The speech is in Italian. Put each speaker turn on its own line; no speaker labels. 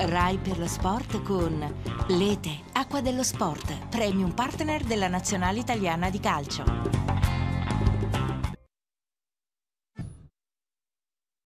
Rai per lo sport con Lete, acqua dello sport, premium partner della nazionale italiana di calcio.